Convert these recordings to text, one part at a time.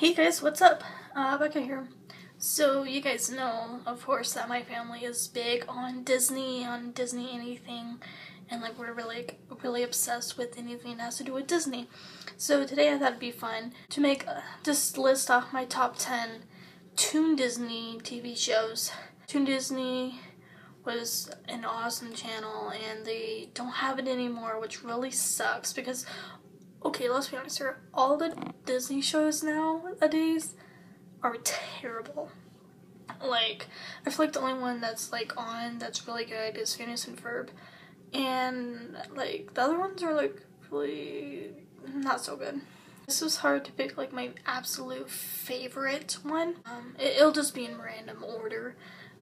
Hey guys, what's up? Uh, Becca here. So you guys know, of course, that my family is big on Disney, on Disney anything, and like we're really, really obsessed with anything that has to do with Disney. So today I thought it'd be fun to make uh, just list off my top 10 Toon Disney TV shows. Toon Disney was an awesome channel and they don't have it anymore, which really sucks because okay, let's be honest here. All the Disney shows nowadays are terrible. Like, I feel like the only one that's like on that's really good is Phineas and Ferb, and like the other ones are like really not so good. This was hard to pick like my absolute favorite one. Um, it, will just be in random order.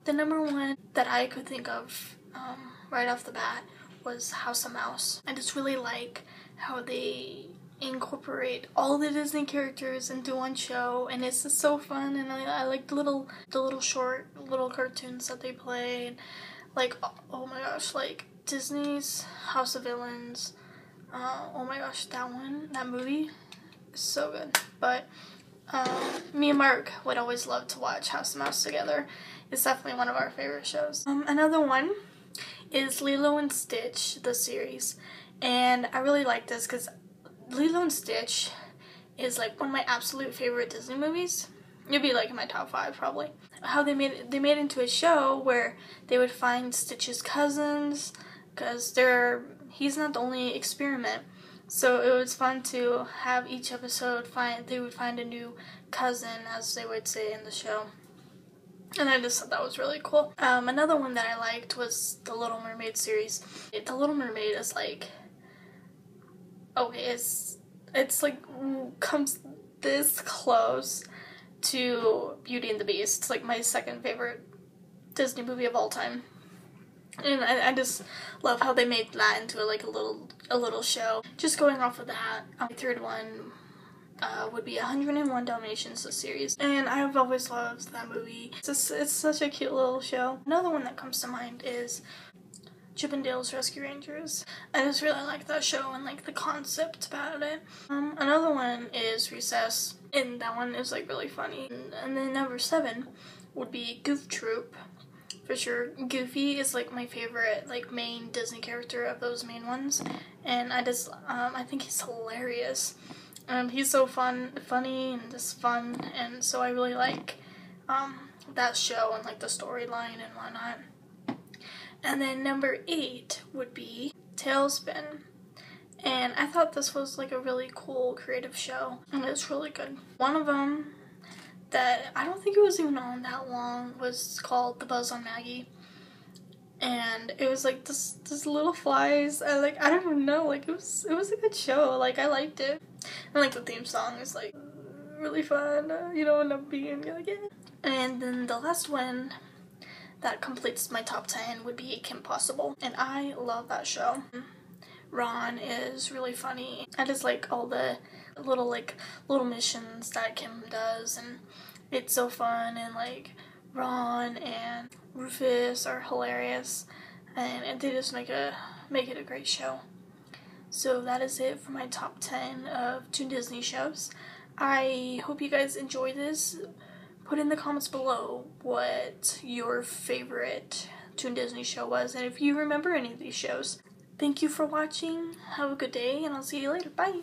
The number one that I could think of um, right off the bat was House of Mouse. I just really like how they incorporate all the Disney characters into one show and it's just so fun and I, I like the little the little short little cartoons that they play and like oh my gosh like Disney's House of Villains uh, oh my gosh that one that movie is so good but um, me and Mark would always love to watch House of Mouse together. It's definitely one of our favorite shows. Um, another one is Lilo and Stitch the series and I really like this because Lilo and Stitch is like one of my absolute favorite Disney movies. It'd be like in my top five probably. How they made it, they made it into a show where they would find Stitch's cousins because they're he's not the only experiment. So it was fun to have each episode find they would find a new cousin as they would say in the show. And I just thought that was really cool. Um, another one that I liked was the Little Mermaid series. The Little Mermaid is like okay, it's it's like comes this close to Beauty and the Beast. It's like my second favorite Disney movie of all time. And I, I just love how they made that into a, like a little a little show. Just going off of that, my third one uh, would be 101 Dalmatians, the series. And I've always loved that movie. It's, just, it's such a cute little show. Another one that comes to mind is Chip 'n Dale's Rescue Rangers. I just really like that show and like the concept about it. Um, another one is Recess, and that one is like really funny. And, and then number seven would be Goof Troop. For sure, Goofy is like my favorite like main Disney character of those main ones, and I just um, I think he's hilarious. Um, he's so fun, funny, and just fun, and so I really like um, that show and like the storyline and whatnot. And then number eight would be TaleSpin. And I thought this was like a really cool creative show, and it's really good. One of them that I don't think it was even on that long was called The Buzz on Maggie. And it was like this this little flies. I like I don't even know, like it was it was a good show. Like I liked it. And like the theme song is like really fun. Uh, you know, end up being like yeah. And then the last one that completes my top 10 would be Kim Possible. And I love that show. Ron is really funny. I just like all the little like little missions that Kim does and it's so fun and like Ron and Rufus are hilarious and they just make a make it a great show. So that is it for my top 10 of Toon Disney shows. I hope you guys enjoy this put in the comments below what your favorite Toon Disney show was and if you remember any of these shows. Thank you for watching. Have a good day and I'll see you later. Bye.